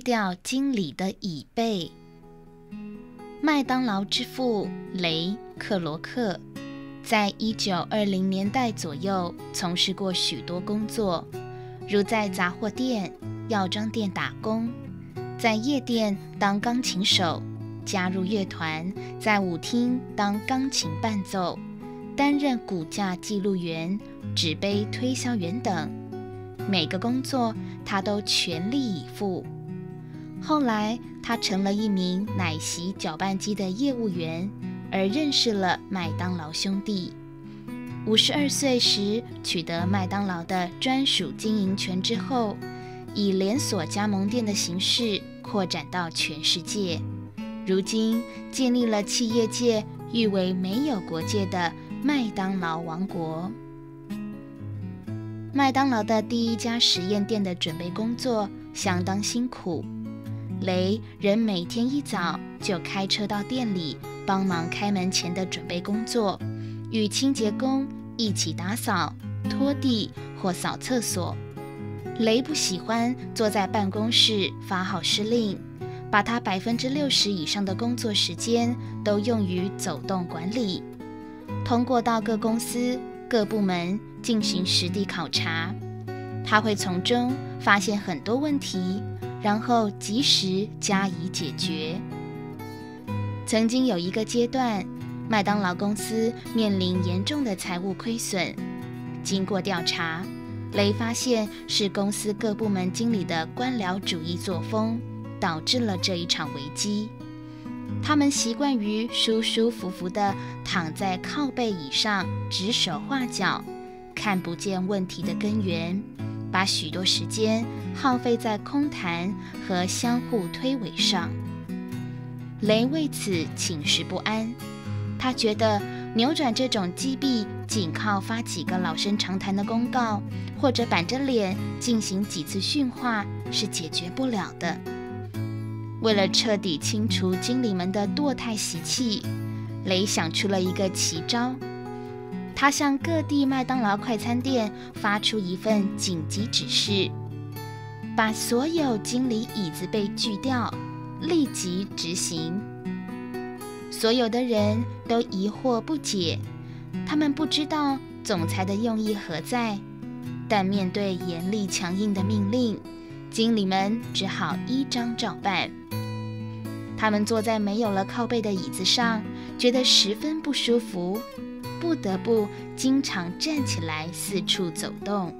掉经理的椅背。麦当劳之父雷克罗克，在一九二零年代左右从事过许多工作，如在杂货店、药妆店打工，在夜店当钢琴手，加入乐团，在舞厅当钢琴伴奏，担任骨架记录员、纸杯推销员等。每个工作他都全力以赴。后来，他成了一名奶昔搅拌机的业务员，而认识了麦当劳兄弟。五十二岁时取得麦当劳的专属经营权之后，以连锁加盟店的形式扩展到全世界。如今，建立了企业界誉为没有国界的麦当劳王国。麦当劳的第一家实验店的准备工作相当辛苦。雷人每天一早就开车到店里帮忙开门前的准备工作，与清洁工一起打扫、拖地或扫厕所。雷不喜欢坐在办公室发号施令，把他百分之六十以上的工作时间都用于走动管理，通过到各公司、各部门进行实地考察，他会从中发现很多问题。然后及时加以解决。曾经有一个阶段，麦当劳公司面临严重的财务亏损。经过调查，雷发现是公司各部门经理的官僚主义作风导致了这一场危机。他们习惯于舒舒服服地躺在靠背椅上指手画脚，看不见问题的根源。把许多时间耗费在空谈和相互推诿上，雷为此寝食不安。他觉得扭转这种积弊，仅靠发几个老生常谈的公告，或者板着脸进行几次训话是解决不了的。为了彻底清除经理们的堕态习气，雷想出了一个奇招。他向各地麦当劳快餐店发出一份紧急指示，把所有经理椅子被锯掉，立即执行。所有的人都疑惑不解，他们不知道总裁的用意何在。但面对严厉强硬的命令，经理们只好依章照办。他们坐在没有了靠背的椅子上，觉得十分不舒服。不得不经常站起来四处走动。